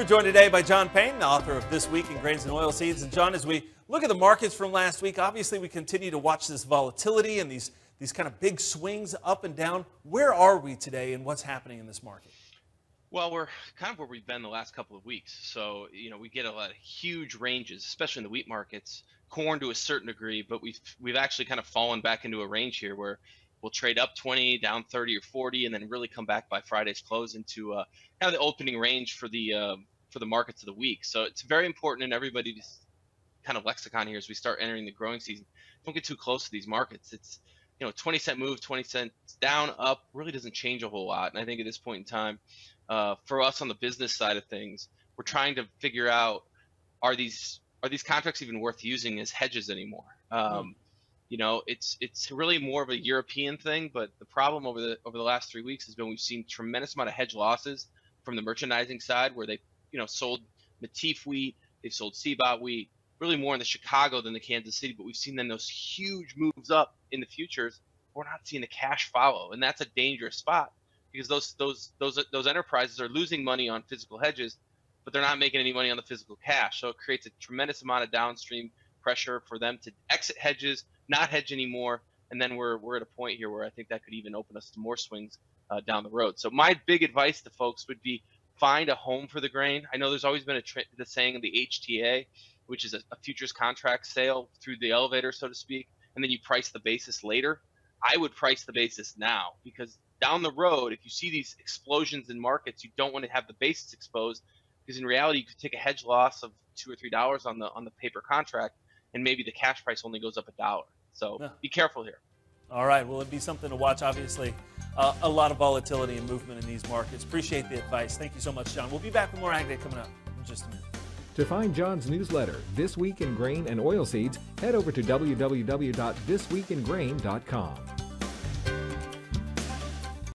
We're joined today by John Payne, the author of This Week in Grains and Oilseeds. And John, as we look at the markets from last week, obviously we continue to watch this volatility and these, these kind of big swings up and down. Where are we today and what's happening in this market? Well, we're kind of where we've been the last couple of weeks. So, you know, we get a lot of huge ranges, especially in the wheat markets, corn to a certain degree, but we've we've actually kind of fallen back into a range here where we'll trade up 20, down 30 or 40, and then really come back by Friday's close into uh, kind of the opening range for the uh, for the markets of the week. So it's very important in everybody's kind of lexicon here as we start entering the growing season. Don't get too close to these markets. It's you know 20 cent move, 20 cents down, up really doesn't change a whole lot. And I think at this point in time, uh, for us on the business side of things, we're trying to figure out are these are these contracts even worth using as hedges anymore? Um, you know, it's it's really more of a European thing. But the problem over the over the last three weeks has been we've seen tremendous amount of hedge losses from the merchandising side, where they you know sold Matif wheat, they've sold CBOT wheat, really more in the Chicago than the Kansas City. But we've seen then those huge moves up in the futures. We're not seeing the cash follow, and that's a dangerous spot because those those those those enterprises are losing money on physical hedges, but they're not making any money on the physical cash. So it creates a tremendous amount of downstream pressure for them to exit hedges, not hedge anymore, and then we're we're at a point here where I think that could even open us to more swings uh, down the road. So my big advice to folks would be find a home for the grain. I know there's always been a the saying of the HTA, which is a, a futures contract sale through the elevator, so to speak, and then you price the basis later. I would price the basis now because down the road, if you see these explosions in markets, you don't want to have the basis exposed because in reality, you could take a hedge loss of two or three dollars on the on the paper contract, and maybe the cash price only goes up a dollar. So yeah. be careful here. All right. Well, it'd be something to watch. Obviously, uh, a lot of volatility and movement in these markets. Appreciate the advice. Thank you so much, John. We'll be back with more Ag Day coming up in just a minute. To find John's newsletter, This Week in Grain and Oilseeds, head over to www.thisweekingrain.com.